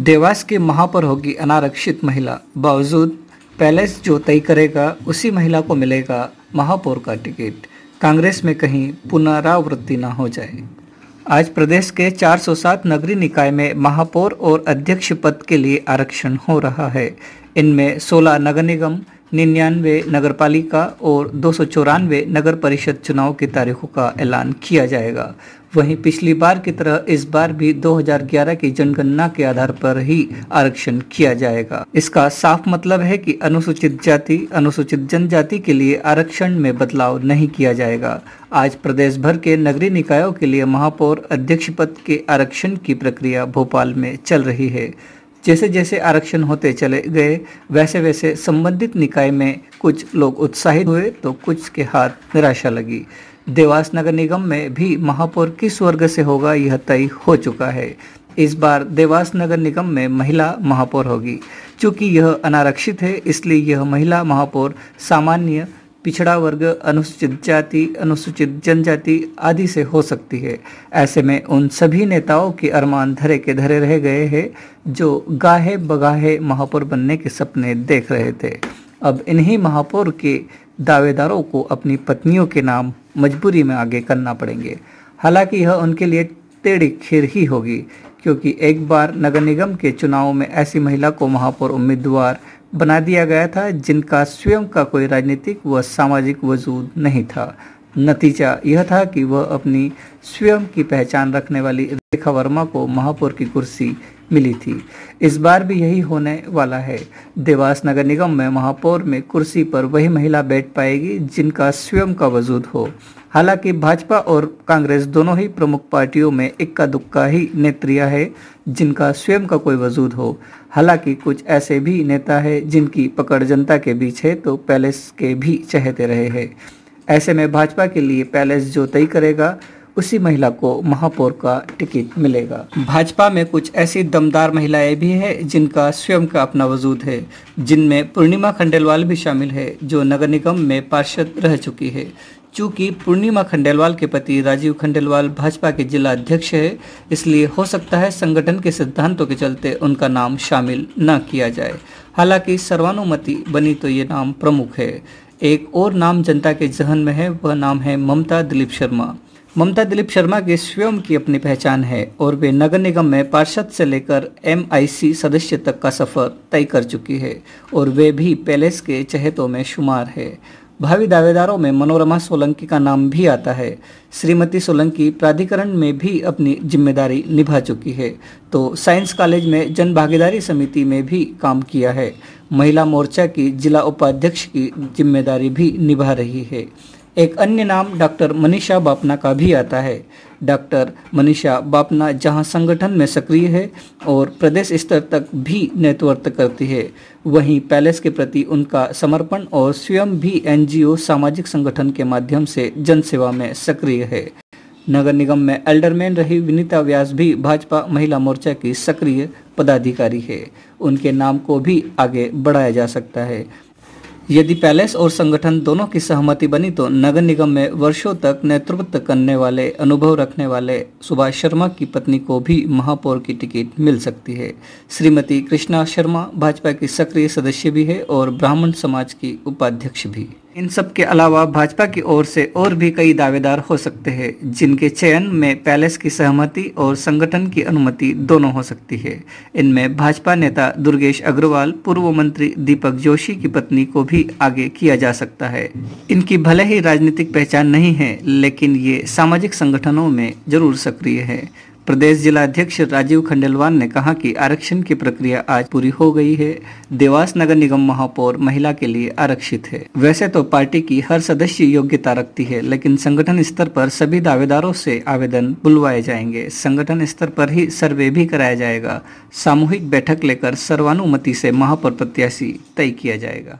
देवास के महापौर होगी अनारक्षित महिला बावजूद पैलेस जो तय करेगा, उसी महिला को मिलेगा महापौर का टिकट। कांग्रेस में कहीं पुनरावृत्ति न हो जाए। आज प्रदेश के 407 नगरीय निकाय में महापौर और अध्यक्ष पद के लिए आरक्षण हो रहा है। इनमें 16 नगर निगम, निन्यानवे नगर पालिका और दो सौ चौरानवे नगर परिषद चुनाव की तारीखों का ऐलान किया जाएगा। वहीं पिछली बार की तरह इस बार भी 2011 की जनगणना के आधार पर ही आरक्षण किया जाएगा। इसका साफ़ मतलब है कि अनुसूचित जाति, अनुसूचित जनजाति के लिए आरक्षण में बदलाव नहीं किया जाएगा। आज प्रदेश भर के नगरीय निकायों के लिए महापौर अध्यक्ष पद के आरक्षण की प्रक्रिया भोपाल में चल रही है। जैसे जैसे आरक्षण होते चले गए वैसे वैसे संबंधित निकाय में कुछ लोग उत्साहित हुए तो कुछ के हाथ निराशा लगी। देवास नगर निगम में भी महापौर किस वर्ग से होगा यह तय हो चुका है। इस बार देवास नगर निगम में महिला महापौर होगी। चूँकि यह अनारक्षित है, इसलिए यह महिला महापौर सामान्य पिछड़ा वर्ग अनुसूचित जाति, अनुसूचित जनजाति आदि से हो सकती है। ऐसे में उन सभी नेताओं के अरमान धरे के धरे रह गए हैं, जो गाहे बगाहे महापौर बनने के सपने देख रहे थे। अब इन्हीं महापौर के दावेदारों को अपनी पत्नियों के नाम मजबूरी में आगे करना पड़ेंगे। हालाँकि यह उनके लिए टेढ़ी खीर ही होगी, क्योंकि एक बार नगर निगम के चुनाव में ऐसी महिला को महापौर उम्मीदवार बना दिया गया था, जिनका स्वयं का कोई राजनीतिक व सामाजिक वजूद नहीं था। नतीजा यह था कि वह अपनी स्वयं की पहचान रखने वाली रेखा वर्मा को महापौर की कुर्सी मिली थी। इस बार भी यही होने वाला है। देवास नगर निगम में महापौर में कुर्सी पर वही महिला बैठ पाएगी जिनका स्वयं का वजूद हो। हालाँकि भाजपा और कांग्रेस दोनों ही प्रमुख पार्टियों में इक्का दुक्का ही नेत्रिया है, जिनका स्वयं का कोई वजूद हो। हालाँकि कुछ ऐसे भी नेता है जिनकी पकड़ जनता के बीच है तो पैलेस के भी चहते रहे हैं। ऐसे में भाजपा के लिए पैलेस जो तय करेगा उसी महिला को महापौर का टिकट मिलेगा। भाजपा में कुछ ऐसी दमदार महिलाएँ भी हैं जिनका स्वयं का अपना वजूद है। जिनमें पूर्णिमा खंडेलवाल भी शामिल है, जो नगर निगम में पार्षद रह चुकी है। चूँकि पूर्णिमा खंडेलवाल के पति राजीव खंडेलवाल भाजपा के जिला अध्यक्ष है, इसलिए हो सकता है संगठन के सिद्धांतों के चलते उनका नाम शामिल न किया जाए। हालाँकि सर्वानुमति बनी तो ये नाम प्रमुख है। एक और नाम जनता के जहन में है, वह नाम है ममता दिलीप शर्मा। ममता दिलीप शर्मा के स्वयं की अपनी पहचान है और वे नगर निगम में पार्षद से लेकर एमआईसी सदस्य तक का सफ़र तय कर चुकी है और वे भी पैलेस के चहेतों में शुमार है। भावी दावेदारों में मनोरमा सोलंकी का नाम भी आता है। श्रीमती सोलंकी प्राधिकरण में भी अपनी ज़िम्मेदारी निभा चुकी है। तो साइंस कॉलेज में जन भागीदारी समिति में भी काम किया है। महिला मोर्चा की जिला उपाध्यक्ष की ज़िम्मेदारी भी निभा रही है। एक अन्य नाम डॉक्टर मनीषा बापना का भी आता है। डॉक्टर मनीषा बापना जहाँ संगठन में सक्रिय है और प्रदेश स्तर तक भी नेतृत्व करती है, वहीं पैलेस के प्रति उनका समर्पण और स्वयं भी एनजीओ सामाजिक संगठन के माध्यम से जनसेवा में सक्रिय है। नगर निगम में एल्डरमैन रही विनीता व्यास भी भाजपा महिला मोर्चा की सक्रिय पदाधिकारी है। उनके नाम को भी आगे बढ़ाया जा सकता है। यदि पैलेस और संगठन दोनों की सहमति बनी तो नगर निगम में वर्षों तक नेतृत्व करने वाले, अनुभव रखने वाले सुभाष शर्मा की पत्नी को भी महापौर की टिकट मिल सकती है। श्रीमती कृष्णा शर्मा भाजपा की सक्रिय सदस्य भी है और ब्राह्मण समाज की उपाध्यक्ष भी। इन सब के अलावा भाजपा की ओर से और भी कई दावेदार हो सकते हैं, जिनके चयन में पैलेस की सहमति और संगठन की अनुमति दोनों हो सकती है। इनमें भाजपा नेता दुर्गेश अग्रवाल, पूर्व मंत्री दीपक जोशी की पत्नी को भी आगे किया जा सकता है। इनकी भले ही राजनीतिक पहचान नहीं है, लेकिन ये सामाजिक संगठनों में ज़रूर सक्रिय है। प्रदेश जिला अध्यक्ष राजीव खंडेलवाल ने कहा कि आरक्षण की प्रक्रिया आज पूरी हो गई है। देवास नगर निगम महापौर महिला के लिए आरक्षित है। वैसे तो पार्टी की हर सदस्य योग्यता रखती है, लेकिन संगठन स्तर पर सभी दावेदारों से आवेदन बुलवाए जाएँगे। संगठन स्तर पर ही सर्वे भी कराया जाएगा। सामूहिक बैठक लेकर सर्वानुमति से महापौर प्रत्याशी तय किया जाएगा।